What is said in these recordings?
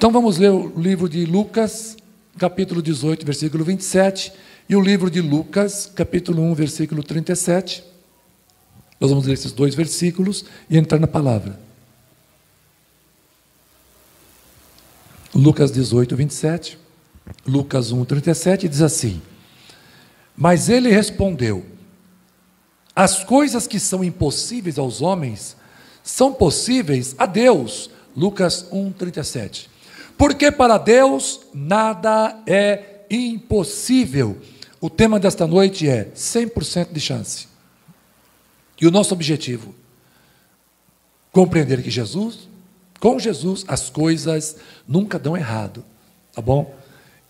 Então vamos ler o livro de Lucas, capítulo 18, versículo 27, e o livro de Lucas, capítulo 1, versículo 37. Nós vamos ler esses dois versículos e entrar na palavra. Lucas 18, 27, Lucas 1, 37 diz assim: Mas ele respondeu: As coisas que são impossíveis aos homens são possíveis a Deus. Lucas 1, 37. Porque para Deus nada é impossível. O tema desta noite é 100% de chance. E o nosso objetivo? Compreender que Jesus com Jesus, as coisas nunca dão errado, tá bom?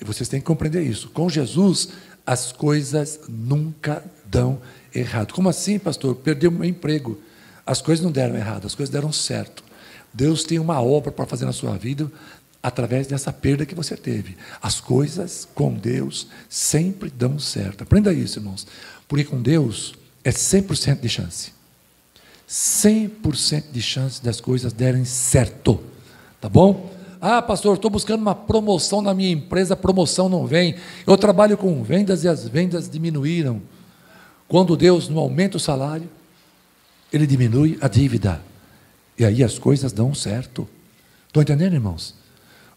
E vocês têm que compreender isso. Com Jesus, as coisas nunca dão errado. Como assim, pastor? Perdeu meu emprego. As coisas não deram errado, as coisas deram certo. Deus tem uma obra para fazer na sua vida através dessa perda que você teve. As coisas com Deus sempre dão certo. Aprenda isso, irmãos. Porque com Deus é 100% de chance. 100% de chance das coisas derem certo. Tá bom? Ah, pastor, estou buscando uma promoção na minha empresa, a promoção não vem. Eu trabalho com vendas e as vendas diminuíram. Quando Deus não aumenta o salário, Ele diminui a dívida. E aí as coisas dão certo. Estão entendendo, irmãos?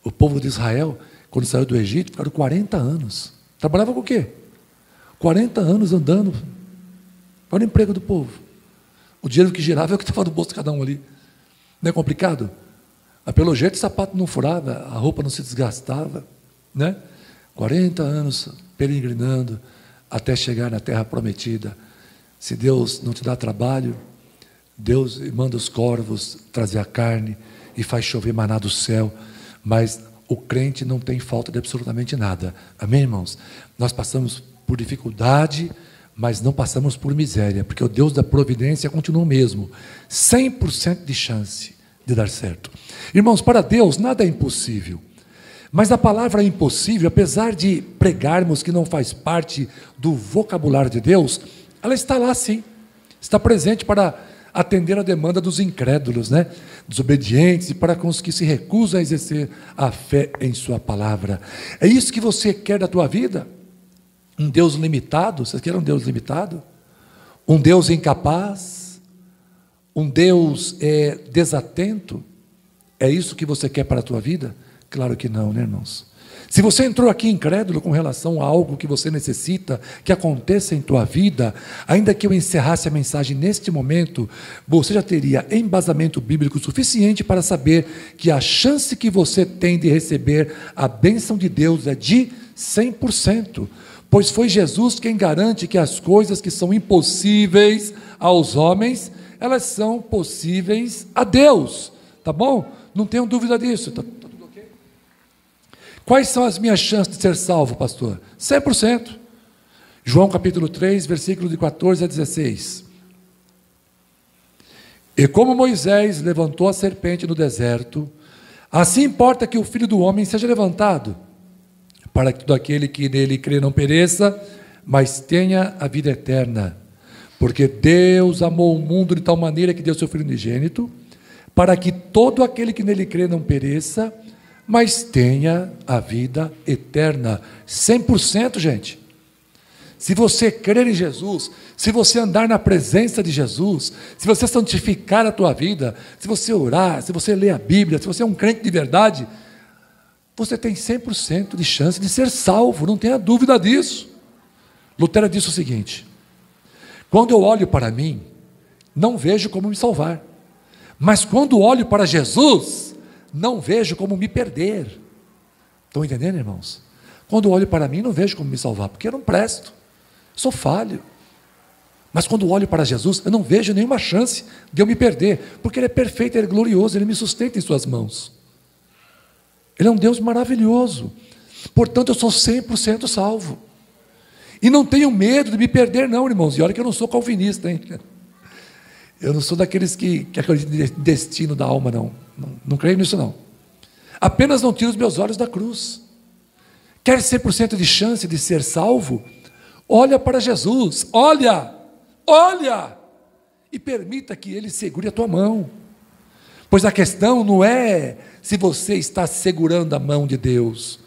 O povo de Israel, quando saiu do Egito, ficaram 40 anos. Trabalhava com o quê? 40 anos andando. Olha o emprego do povo. O dinheiro que girava é o que estava no bolso de cada um ali. Não é complicado? Mas pelo jeito o sapato não furava, a roupa não se desgastava. Né? 40 anos peregrinando até chegar na terra prometida. Se Deus não te dá trabalho, Deus manda os corvos trazer a carne e faz chover maná do céu, mas o crente não tem falta de absolutamente nada. Amém, irmãos? Nós passamos por dificuldade, mas não passamos por miséria, porque o Deus da providência continua o mesmo 100% de chance de dar certo. Irmãos, para Deus nada é impossível. Mas a palavra impossível, apesar de pregarmos que não faz parte do vocabulário de Deus, ela está lá sim. Está presente para atender a demanda dos incrédulos, né? desobedientes e para com os que se recusam a exercer a fé em Sua palavra. É isso que você quer da tua vida? Um Deus limitado? Vocês querem um Deus limitado? Um Deus incapaz? Um Deus é, desatento? É isso que você quer para a tua vida? Claro que não, né, irmãos? Se você entrou aqui incrédulo com relação a algo que você necessita que aconteça em tua vida, ainda que eu encerrasse a mensagem neste momento, você já teria embasamento bíblico suficiente para saber que a chance que você tem de receber a bênção de Deus é de 100% pois foi Jesus quem garante que as coisas que são impossíveis aos homens, elas são possíveis a Deus. Tá bom? Não tenho dúvida disso. Tá? Quais são as minhas chances de ser salvo, pastor? 100%. João capítulo 3, versículo de 14 a 16. E como Moisés levantou a serpente no deserto, assim importa que o filho do homem seja levantado para que todo aquele que nele crê não pereça, mas tenha a vida eterna. Porque Deus amou o mundo de tal maneira que deu seu Filho unigênito, para que todo aquele que nele crê não pereça, mas tenha a vida eterna. 100%, gente. Se você crer em Jesus, se você andar na presença de Jesus, se você santificar a tua vida, se você orar, se você ler a Bíblia, se você é um crente de verdade, você tem 100% de chance de ser salvo, não tenha dúvida disso. Lutero disse o seguinte: quando eu olho para mim, não vejo como me salvar, mas quando olho para Jesus, não vejo como me perder. Estão entendendo, irmãos? Quando olho para mim, não vejo como me salvar, porque eu não presto, sou falho. Mas quando olho para Jesus, eu não vejo nenhuma chance de eu me perder, porque Ele é perfeito, Ele é glorioso, Ele me sustenta em Suas mãos. Ele é um Deus maravilhoso. Portanto, eu sou 100% salvo. E não tenho medo de me perder, não, irmãos. E olha que eu não sou calvinista, hein? Eu não sou daqueles que, que acreditam no destino da alma, não. Não. Não creio nisso, não. Apenas não tiro os meus olhos da cruz. Quer 100% de chance de ser salvo? Olha para Jesus. Olha! Olha! E permita que Ele segure a tua mão. Pois a questão não é se você está segurando a mão de Deus,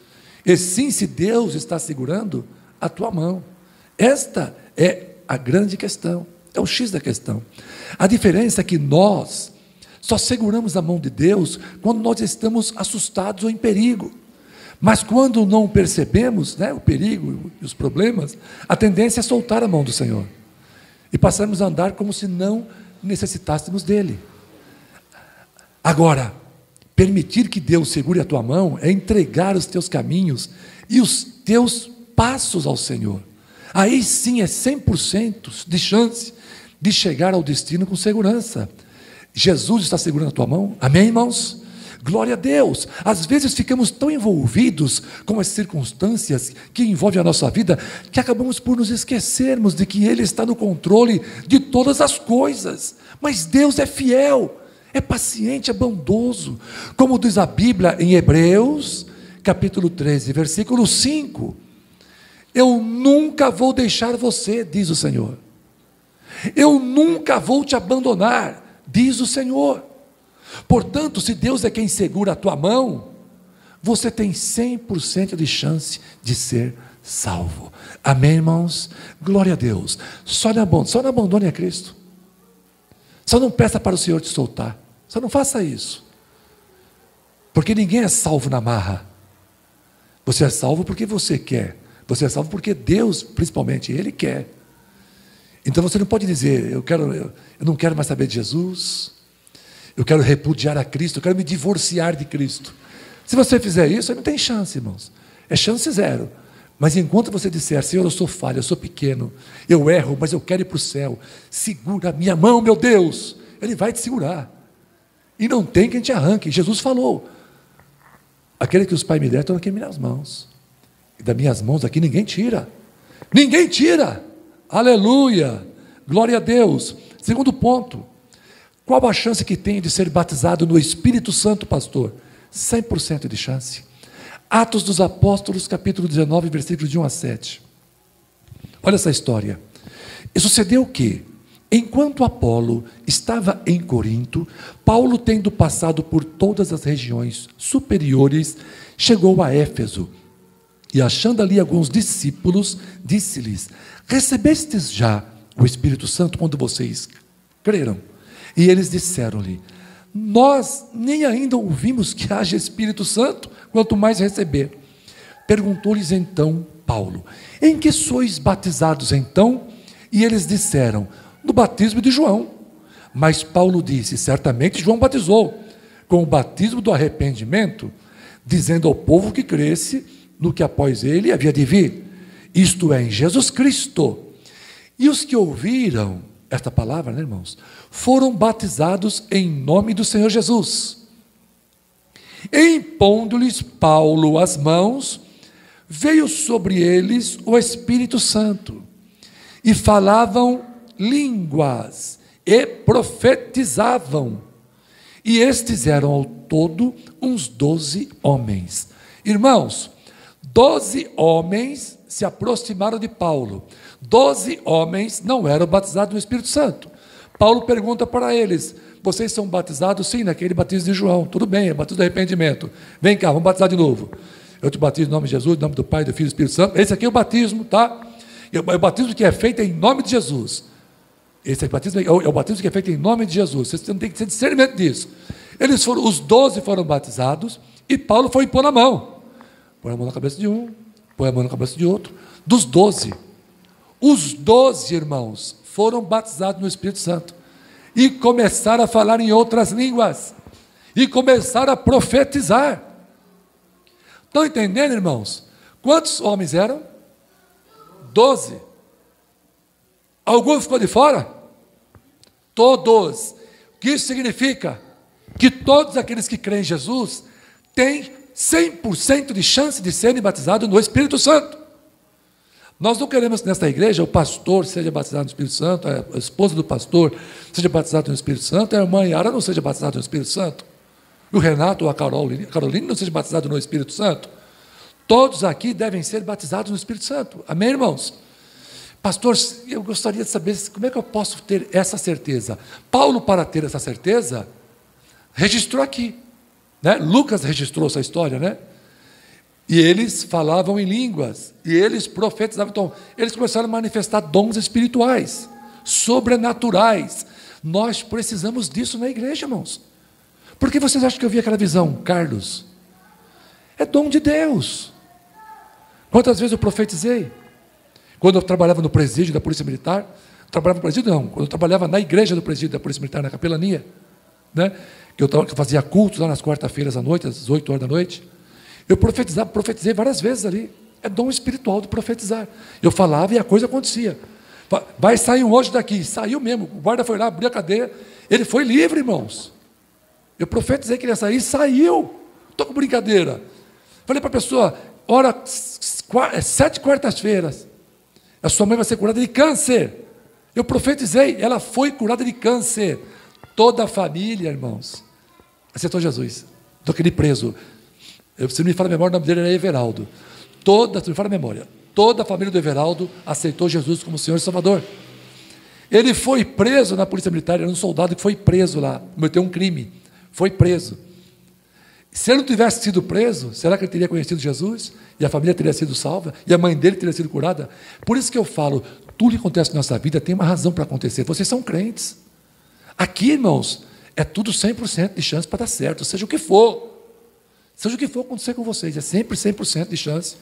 e sim se Deus está segurando a tua mão. Esta é a grande questão, é o X da questão. A diferença é que nós só seguramos a mão de Deus quando nós estamos assustados ou em perigo. Mas quando não percebemos né, o perigo e os problemas, a tendência é soltar a mão do Senhor e passarmos a andar como se não necessitássemos dele. Agora, permitir que Deus segure a tua mão é entregar os teus caminhos e os teus passos ao Senhor. Aí sim é 100% de chance de chegar ao destino com segurança. Jesus está segurando a tua mão? Amém, irmãos? Glória a Deus. Às vezes ficamos tão envolvidos com as circunstâncias que envolvem a nossa vida que acabamos por nos esquecermos de que Ele está no controle de todas as coisas. Mas Deus é fiel, é paciente, é bondoso. Como diz a Bíblia em Hebreus, capítulo 13, versículo 5. Eu nunca vou deixar você, diz o Senhor. Eu nunca vou te abandonar, diz o Senhor. Portanto, se Deus é quem segura a tua mão, você tem 100% de chance de ser salvo. Amém, irmãos? Glória a Deus. Só não abandone, só não abandone a Cristo. Só não peça para o Senhor te soltar. Só não faça isso. Porque ninguém é salvo na marra. Você é salvo porque você quer. Você é salvo porque Deus, principalmente, Ele quer. Então você não pode dizer, eu, quero, eu não quero mais saber de Jesus, eu quero repudiar a Cristo, eu quero me divorciar de Cristo. Se você fizer isso, não tem chance, irmãos. É chance zero. Mas enquanto você disser, Senhor, eu sou falho, eu sou pequeno, eu erro, mas eu quero ir para o céu, segura a minha mão, meu Deus, Ele vai te segurar. E não tem quem te arranque. Jesus falou: aquele que os pais me deram, estão aqui em minhas mãos. E das minhas mãos aqui ninguém tira. Ninguém tira. Aleluia. Glória a Deus. Segundo ponto. Qual a chance que tem de ser batizado no Espírito Santo, pastor? 100% de chance. Atos dos Apóstolos, capítulo 19, versículos de 1 a 7. Olha essa história. E sucedeu que, enquanto Apolo estava em Corinto, Paulo, tendo passado por todas as regiões superiores, chegou a Éfeso. E achando ali alguns discípulos, disse-lhes: Recebestes já o Espírito Santo quando vocês creram? E eles disseram-lhe: Nós nem ainda ouvimos que haja Espírito Santo, quanto mais receber. Perguntou-lhes então Paulo: Em que sois batizados então? E eles disseram: No batismo de João. Mas Paulo disse: Certamente João batizou com o batismo do arrependimento, dizendo ao povo que cresce no que após ele havia de vir, isto é, em Jesus Cristo. E os que ouviram esta palavra, né, irmãos, foram batizados em nome do Senhor Jesus. Impondo-lhes Paulo as mãos, veio sobre eles o Espírito Santo, e falavam línguas, e profetizavam. E estes eram ao todo uns doze homens. Irmãos, doze homens se aproximaram de Paulo. Doze homens não eram batizados no Espírito Santo. Paulo pergunta para eles: vocês são batizados? Sim, naquele batismo de João. Tudo bem, é batismo de arrependimento. Vem cá, vamos batizar de novo. Eu te batizo em nome de Jesus, em nome do Pai, do Filho e do Espírito Santo. Esse aqui é o batismo, tá? É o batismo que é feito em nome de Jesus. Esse é o batismo, é o batismo que é feito em nome de Jesus. Vocês têm que ter discernimento disso. Eles foram, os doze foram batizados e Paulo foi impor a mão. Põe a mão na cabeça de um, põe a mão na cabeça de outro. Dos doze. Os doze irmãos foram batizados no Espírito Santo e começaram a falar em outras línguas e começaram a profetizar. Estão entendendo, irmãos? Quantos homens eram? Doze. Algum ficou de fora? Todos. O que isso significa? Que todos aqueles que creem em Jesus têm 100% de chance de serem batizados no Espírito Santo. Nós não queremos que nesta igreja o pastor seja batizado no Espírito Santo, a esposa do pastor seja batizada no Espírito Santo, a irmã Yara não seja batizada no Espírito Santo, o Renato ou a Caroline, a Caroline não seja batizado no Espírito Santo. Todos aqui devem ser batizados no Espírito Santo. Amém, irmãos? Pastor, eu gostaria de saber como é que eu posso ter essa certeza. Paulo, para ter essa certeza, registrou aqui. Né? Lucas registrou essa história, né? E eles falavam em línguas, e eles profetizavam. Então, eles começaram a manifestar dons espirituais, sobrenaturais. Nós precisamos disso na igreja, irmãos. Por que vocês acham que eu vi aquela visão, Carlos? É dom de Deus. Quantas vezes eu profetizei? Quando eu trabalhava no presídio da Polícia Militar, trabalhava no presídio não, quando eu trabalhava na igreja do presídio da Polícia Militar, na capelania, né? que eu, fazia cultos lá nas quarta-feiras à noite, às 8 horas da noite, eu profetizava, profetizei várias vezes ali. É dom espiritual de profetizar. Eu falava e a coisa acontecia. Vai sair um hoje daqui. Saiu mesmo. O guarda foi lá, abriu a cadeia. Ele foi livre, irmãos. Eu profetizei que ele ia sair, saiu. Estou com brincadeira. Falei para a pessoa: ora, é sete quartas-feiras. A sua mãe vai ser curada de câncer. Eu profetizei, ela foi curada de câncer. Toda a família, irmãos, aceitou Jesus. Do aquele preso. Eu, se não me fala a memória, o nome dele era Everaldo. Toda, se me fala a memória, toda a família do Everaldo aceitou Jesus como Senhor e Salvador. Ele foi preso na Polícia Militar, era um soldado que foi preso lá, cometeu um crime, foi preso. Se ele não tivesse sido preso, será que ele teria conhecido Jesus? E a família teria sido salva? E a mãe dele teria sido curada? Por isso que eu falo, tudo que acontece na nossa vida tem uma razão para acontecer. Vocês são crentes. Aqui, irmãos, é tudo 100% de chance para dar certo, seja o que for. Seja o que for acontecer com vocês, é sempre 100% de chance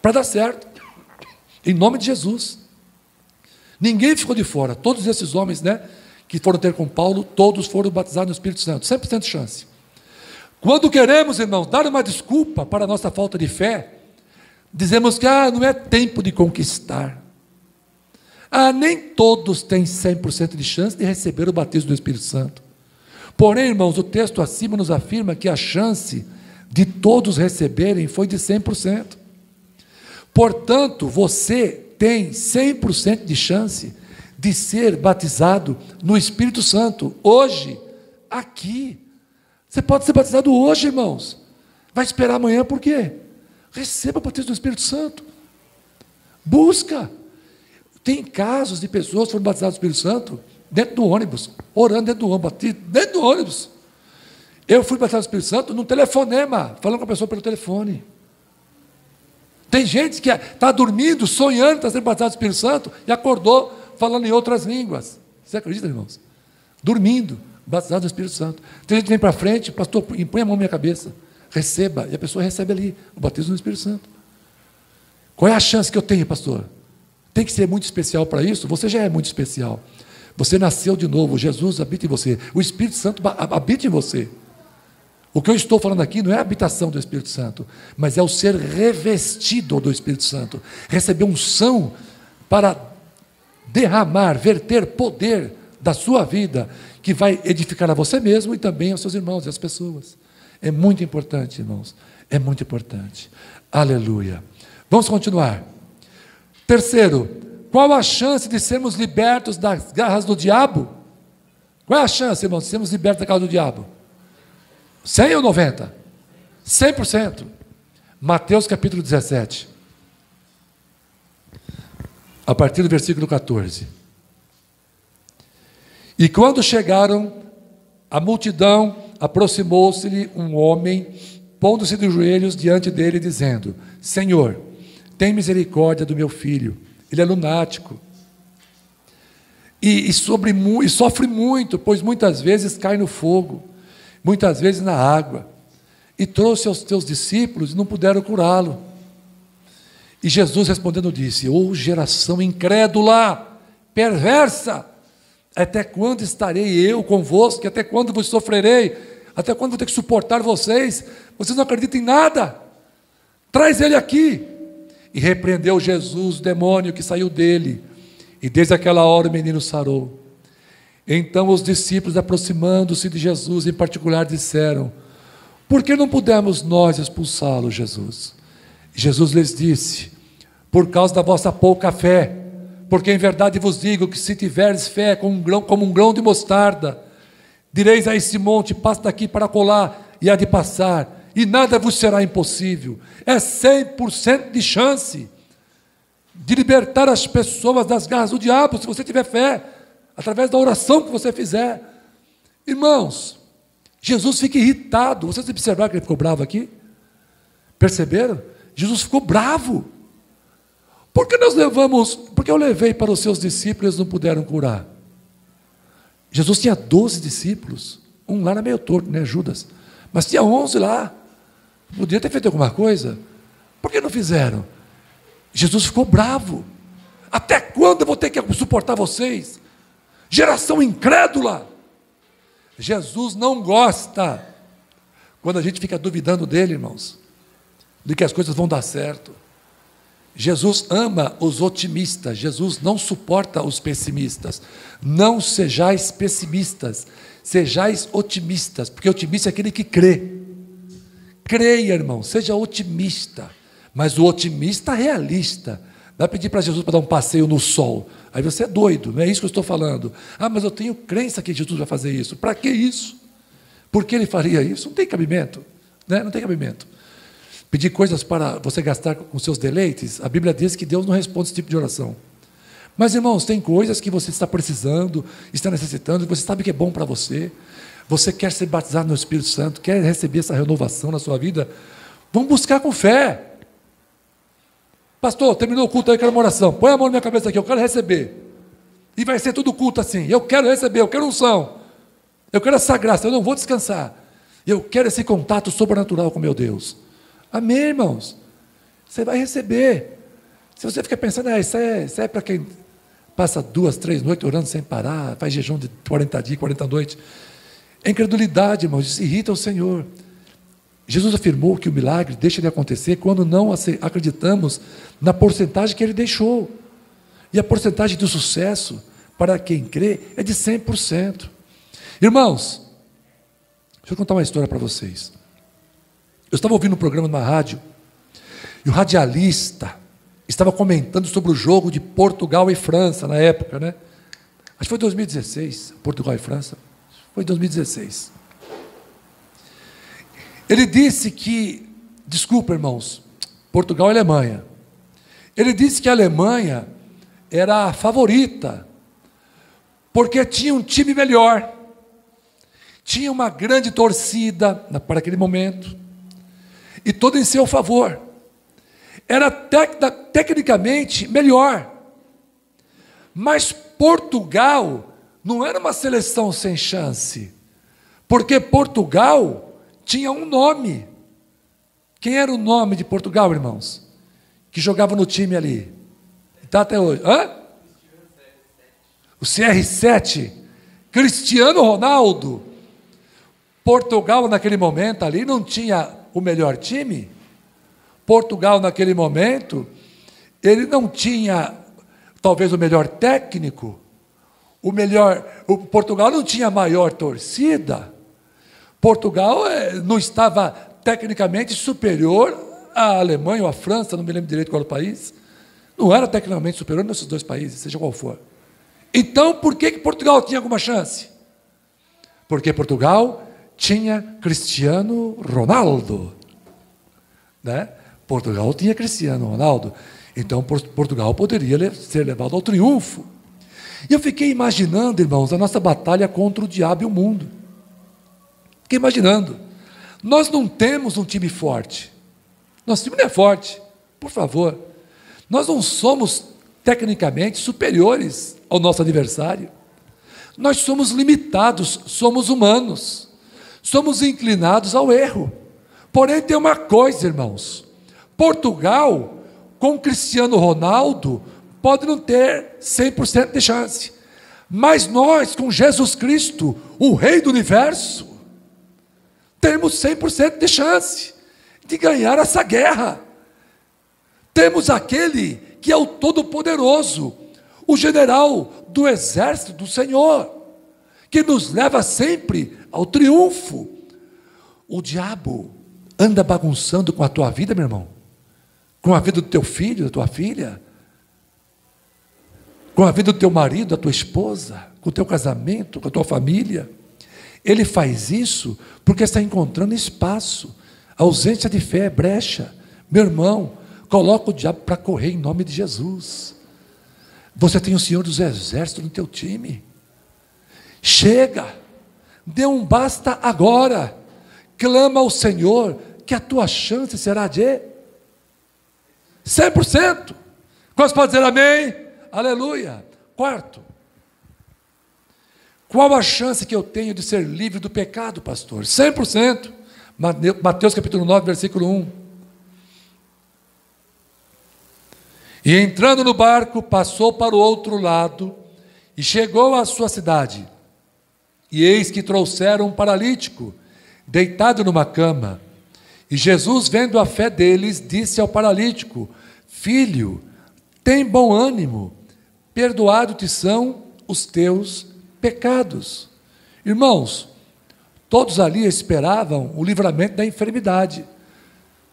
para dar certo. Em nome de Jesus. Ninguém ficou de fora. Todos esses homens, né, que foram ter com Paulo, todos foram batizados no Espírito Santo. 100% de chance. Quando queremos, irmãos, dar uma desculpa para a nossa falta de fé, dizemos que ah, não é tempo de conquistar. Ah, nem todos têm 100% de chance de receber o batismo do Espírito Santo. Porém, irmãos, o texto acima nos afirma que a chance de todos receberem foi de 100%. Portanto, você tem 100% de chance de ser batizado no Espírito Santo hoje, aqui. Você pode ser batizado hoje, irmãos. Vai esperar amanhã por quê? Receba o batismo do Espírito Santo. Busca. Tem casos de pessoas que foram batizadas do Espírito Santo dentro do ônibus, orando dentro do ônibus, dentro do ônibus. Eu fui batizado do Espírito Santo num telefonema, falando com a pessoa pelo telefone. Tem gente que está dormindo, sonhando, está sendo batizado do Espírito Santo e acordou falando em outras línguas. Você acredita, irmãos? Dormindo, batizado do Espírito Santo. Tem gente que vem para frente, pastor, impõe a mão na minha cabeça, receba, e a pessoa recebe ali o batismo do Espírito Santo. Qual é a chance que eu tenho, pastor? Tem que ser muito especial para isso? Você já é muito especial. Você nasceu de novo, Jesus habita em você, o Espírito Santo habita em você. O que eu estou falando aqui não é a habitação do Espírito Santo, mas é o ser revestido do Espírito Santo, receber unção para derramar, verter poder da sua vida, que vai edificar a você mesmo e também aos seus irmãos e às pessoas. É muito importante, irmãos, é muito importante. Aleluia. Vamos continuar. Terceiro, qual a chance de sermos libertos das garras do diabo? Qual é a chance, irmãos, de sermos libertos das garras do diabo? 100 ou 90? 100%. Mateus capítulo 17. A partir do versículo 14. E quando chegaram, a multidão aproximou-se-lhe um homem, pondo-se de joelhos diante dele, dizendo: Senhor, tem misericórdia do meu filho, ele é lunático. E, e, sobre, e sofre muito, pois muitas vezes cai no fogo muitas vezes na água, e trouxe aos teus discípulos e não puderam curá-lo. E Jesus respondendo disse: Ô oh, geração incrédula, perversa, até quando estarei eu convosco? Até quando vos sofrerei? Até quando vou ter que suportar vocês? Vocês não acreditam em nada? Traz ele aqui. E repreendeu Jesus o demônio que saiu dele. E desde aquela hora o menino sarou. Então os discípulos, aproximando-se de Jesus, em particular, disseram: Por que não pudemos nós expulsá-lo, Jesus? Jesus lhes disse: Por causa da vossa pouca fé. Porque em verdade vos digo que se tiveres fé como um grão, como um grão de mostarda, direis a esse monte: passa daqui para colar, e há de passar, e nada vos será impossível. É 100% de chance de libertar as pessoas das garras do diabo, se você tiver fé através da oração que você fizer. Irmãos, Jesus fica irritado. Vocês observaram que ele ficou bravo aqui? Perceberam? Jesus ficou bravo. Por que nós levamos? Porque eu levei para os seus discípulos e eles não puderam curar. Jesus tinha 12 discípulos. Um lá era meio torto, né? Judas. Mas tinha 11 lá. Podia ter feito alguma coisa. Por que não fizeram? Jesus ficou bravo. Até quando eu vou ter que suportar vocês? Geração incrédula. Jesus não gosta quando a gente fica duvidando dele, irmãos, de que as coisas vão dar certo. Jesus ama os otimistas, Jesus não suporta os pessimistas. Não sejais pessimistas, sejais otimistas, porque otimista é aquele que crê. Creia, irmão, seja otimista, mas o otimista realista. Vai pedir para Jesus para dar um passeio no sol. Aí você é doido, não é isso que eu estou falando. Ah, mas eu tenho crença que Jesus vai fazer isso. Para que isso? Por que ele faria isso? Não tem cabimento. Né? Não tem cabimento. Pedir coisas para você gastar com seus deleites, a Bíblia diz que Deus não responde esse tipo de oração. Mas, irmãos, tem coisas que você está precisando, está necessitando, você sabe que é bom para você. Você quer ser batizado no Espírito Santo, quer receber essa renovação na sua vida. Vamos buscar com fé. Pastor, terminou o culto aí, quero uma oração. Põe a mão na minha cabeça aqui, eu quero receber. E vai ser tudo culto assim. Eu quero receber, eu quero unção. Eu quero essa graça, eu não vou descansar. Eu quero esse contato sobrenatural com meu Deus. Amém, irmãos? Você vai receber. Se você fica pensando, ah, isso é, isso é para quem passa duas, três noites orando sem parar, faz jejum de 40 dias, 40 noites. É incredulidade, irmãos, isso irrita o Senhor. Jesus afirmou que o milagre deixa de acontecer quando não acreditamos na porcentagem que ele deixou. E a porcentagem do sucesso, para quem crê, é de 100%. Irmãos, deixa eu contar uma história para vocês. Eu estava ouvindo um programa numa rádio, e o radialista estava comentando sobre o jogo de Portugal e França na época, né? Acho que foi 2016, Portugal e França. Foi 2016. Ele disse que, desculpa, irmãos, Portugal e Alemanha. Ele disse que a Alemanha era a favorita, porque tinha um time melhor, tinha uma grande torcida para aquele momento, e todo em seu favor. Era tec tecnicamente melhor, mas Portugal não era uma seleção sem chance, porque Portugal tinha um nome. Quem era o nome de Portugal, irmãos? Que jogava no time ali. Está até hoje. Hã? O CR7. Cristiano Ronaldo. Portugal, naquele momento ali, não tinha o melhor time. Portugal, naquele momento, ele não tinha talvez o melhor técnico. O melhor, o Portugal não tinha maior torcida. Portugal é, não estava tecnicamente superior à Alemanha ou à França, não me lembro direito qual o país. Não era tecnicamente superior nesses dois países, seja qual for. Então, por que, que Portugal tinha alguma chance? Porque Portugal tinha Cristiano Ronaldo. Né? Portugal tinha Cristiano Ronaldo. Então, Portugal poderia ser levado ao triunfo. E eu fiquei imaginando, irmãos, a nossa batalha contra o diabo e o mundo. Fiquei imaginando. Nós não temos um time forte. Nosso time não é forte, por favor. Nós não somos tecnicamente superiores ao nosso adversário. Nós somos limitados, somos humanos. Somos inclinados ao erro. Porém, tem uma coisa, irmãos: Portugal, com Cristiano Ronaldo, pode não ter 100% de chance. Mas nós, com Jesus Cristo, o Rei do universo, temos 100% de chance de ganhar essa guerra. Temos aquele que é o Todo-Poderoso, o general do exército do Senhor, que nos leva sempre ao triunfo. O diabo anda bagunçando com a tua vida, meu irmão, com a vida do teu filho, da tua filha, com a vida do teu marido, da tua esposa, com o teu casamento, com a tua família. Ele faz isso porque está encontrando espaço. Ausência de fé é brecha. Meu irmão, coloca o diabo para correr em nome de Jesus. Você tem o Senhor dos Exércitos no teu time. Chega. dê um basta agora. Clama ao Senhor que a tua chance será de 100%. Quantos pode dizer amém? Aleluia. Quarto, qual a chance que eu tenho de ser livre do pecado, pastor? 100%. Mateus capítulo 9, versículo 1. E entrando no barco, passou para o outro lado e chegou à sua cidade. E eis que trouxeram um paralítico, deitado numa cama. E Jesus, vendo a fé deles, disse ao paralítico: Filho, tem bom ânimo, perdoado te são os teus pecados. Irmãos, todos ali esperavam o livramento da enfermidade,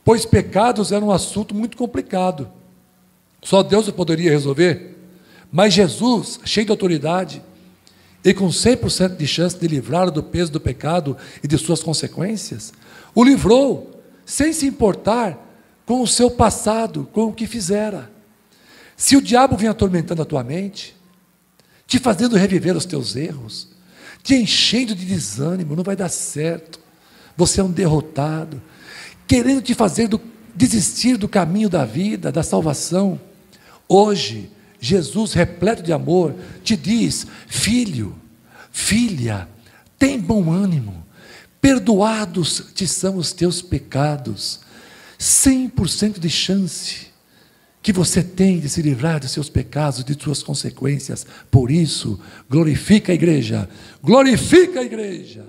pois pecados era um assunto muito complicado. Só Deus poderia resolver. Mas Jesus, cheio de autoridade e com 100% de chance de livrá-lo do peso do pecado e de suas consequências, o livrou, sem se importar com o seu passado, com o que fizera. Se o diabo vem atormentando a tua mente, te fazendo reviver os teus erros, te enchendo de desânimo, não vai dar certo, você é um derrotado, querendo te fazer do, desistir do caminho da vida, da salvação, hoje, Jesus, repleto de amor, te diz: Filho, filha, tem bom ânimo, perdoados te são os teus pecados, 100% de chance que você tem de se livrar dos seus pecados, de suas consequências. Por isso, glorifica a igreja, glorifica a igreja.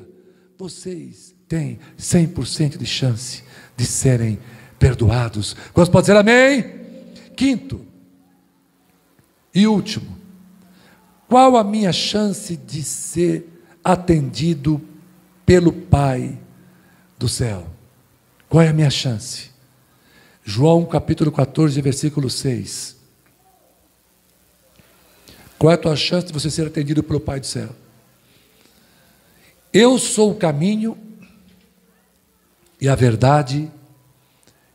Vocês têm 100% de chance de serem perdoados. Quantos pode dizer amém? Quinto e último, qual a minha chance de ser atendido pelo Pai do céu? Qual é a minha chance? João capítulo 14, versículo 6. Qual é a tua chance de você ser atendido pelo Pai do céu? Eu sou o caminho e a verdade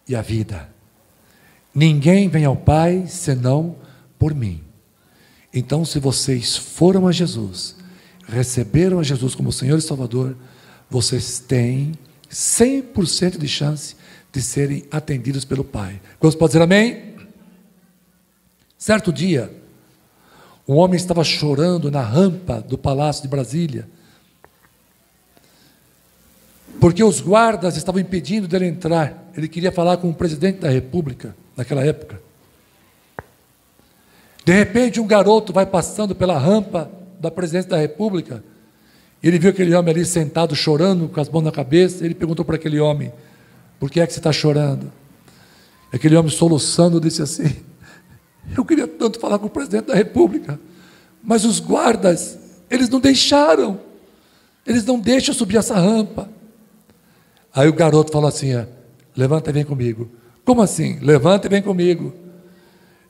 e a vida. Ninguém vem ao Pai senão por mim. Então, se vocês foram a Jesus, receberam a Jesus como Senhor e Salvador, vocês têm 100% de chance de serem atendidos pelo Pai. Quantos pode dizer amém? Certo dia, um homem estava chorando na rampa do Palácio de Brasília, porque os guardas estavam impedindo dele entrar. Ele queria falar com o presidente da República naquela época. De repente, um garoto vai passando pela rampa da presidência da República. Ele viu aquele homem ali sentado chorando, com as mãos na cabeça. Ele perguntou para aquele homem: por que é que você está chorando? Aquele homem soluçando disse assim: Eu queria tanto falar com o presidente da República, mas os guardas, eles não deixaram, eles não deixam subir essa rampa. Aí o garoto falou assim: Levanta e vem comigo. Como assim? Levanta e vem comigo.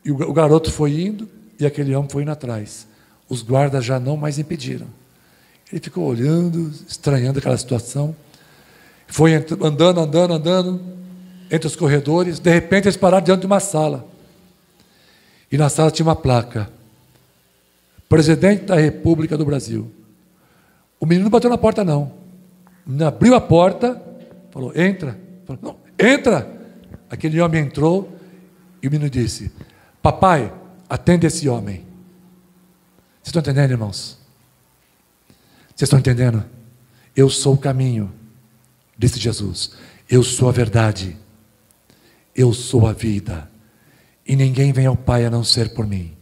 E o garoto foi indo e aquele homem foi indo atrás. Os guardas já não mais impediram. Ele ficou olhando, estranhando aquela situação. Foi andando, andando, andando entre os corredores. De repente, eles pararam diante de uma sala. E na sala tinha uma placa: Presidente da República do Brasil. O menino não bateu na porta, não. Menino abriu a porta, falou: Entra. Falou, não, entra. Aquele homem entrou e o menino disse: Papai, atende esse homem. Vocês estão entendendo, irmãos? Vocês estão entendendo? Eu sou o caminho disse Jesus: Eu sou a verdade, eu sou a vida, e ninguém vem ao Pai a não ser por mim.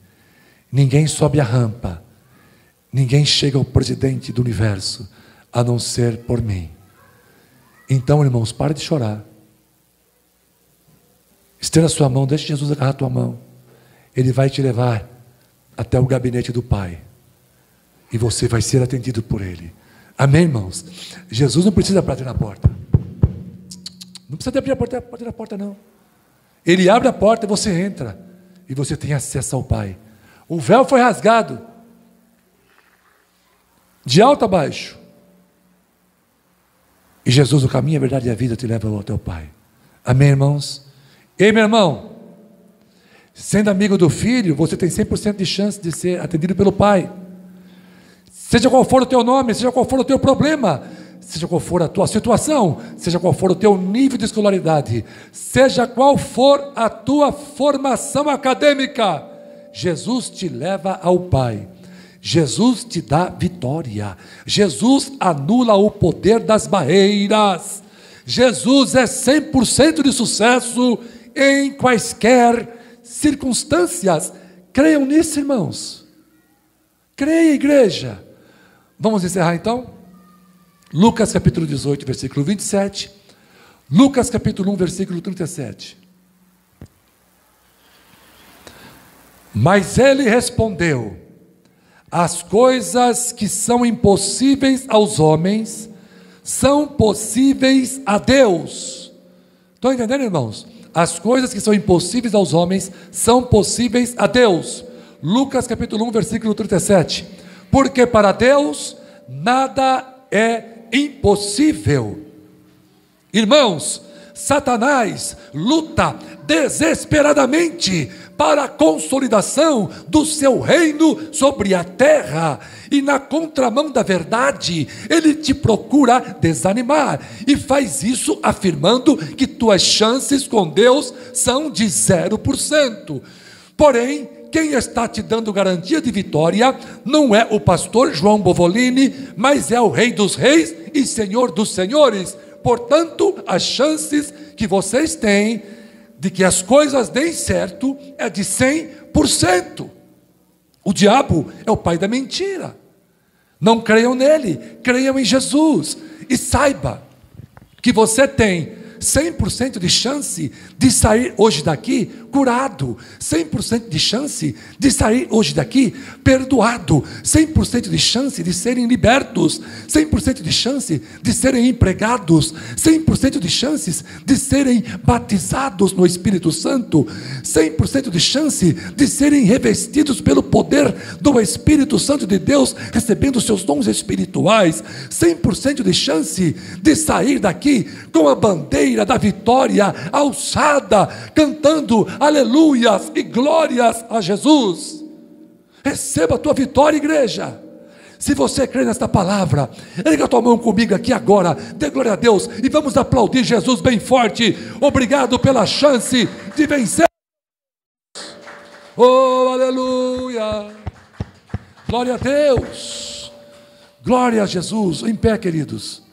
Ninguém sobe a rampa, ninguém chega ao presidente do universo a não ser por mim. Então, irmãos, pare de chorar. Estenda a sua mão, deixe Jesus agarrar a tua mão. Ele vai te levar até o gabinete do Pai. E você vai ser atendido por Ele. Amém, irmãos? Jesus não precisa bater na porta. Não precisa abrir a porta, bater na porta, não. Ele abre a porta e você entra. E você tem acesso ao Pai. O véu foi rasgado. De alto a baixo. E Jesus, o caminho, a verdade e a vida te leva ao teu Pai. Amém, irmãos? Ei, meu irmão. Sendo amigo do filho, você tem 100% de chance de ser atendido pelo Pai. Seja qual for o teu nome, seja qual for o teu problema, seja qual for a tua situação, seja qual for o teu nível de escolaridade, seja qual for a tua formação acadêmica, Jesus te leva ao Pai. Jesus te dá vitória. Jesus anula o poder das barreiras. Jesus é 100% de sucesso em quaisquer circunstâncias. Creiam nisso, irmãos. Creia, igreja. Vamos encerrar então? Lucas capítulo 18, versículo 27. Lucas capítulo 1, versículo 37. Mas ele respondeu: As coisas que são impossíveis aos homens são possíveis a Deus. Estão entendendo, irmãos? As coisas que são impossíveis aos homens são possíveis a Deus. Lucas capítulo 1, versículo 37. Porque para Deus nada é impossível. Irmãos, Satanás luta desesperadamente para a consolidação do seu reino sobre a terra, e na contramão da verdade, ele te procura desanimar, e faz isso afirmando que tuas chances com Deus são de 0%. Porém, quem está te dando garantia de vitória não é o pastor João Bovolini, mas é o Rei dos Reis e Senhor dos Senhores. Portanto, as chances que vocês têm de que as coisas deem certo é de 100%. O diabo é o pai da mentira. Não creiam nele, creiam em Jesus. E saiba que você tem 100% de chance de sair hoje daqui curado, 100% de chance de sair hoje daqui perdoado, 100% de chance de serem libertos, 100% de chance de serem empregados, 100% de chances de serem batizados no Espírito Santo, 100% de chance de serem revestidos pelo poder do Espírito Santo de Deus, recebendo seus dons espirituais, 100% de chance de sair daqui com a bandeira da vitória alçada, cantando aleluias e glórias a Jesus. Receba a tua vitória, igreja. Se você crê nesta palavra, erga tua mão comigo aqui agora, dê glória a Deus e vamos aplaudir Jesus bem forte. Obrigado pela chance de vencer. Oh, aleluia! Glória a Deus! Glória a Jesus! Em pé, queridos.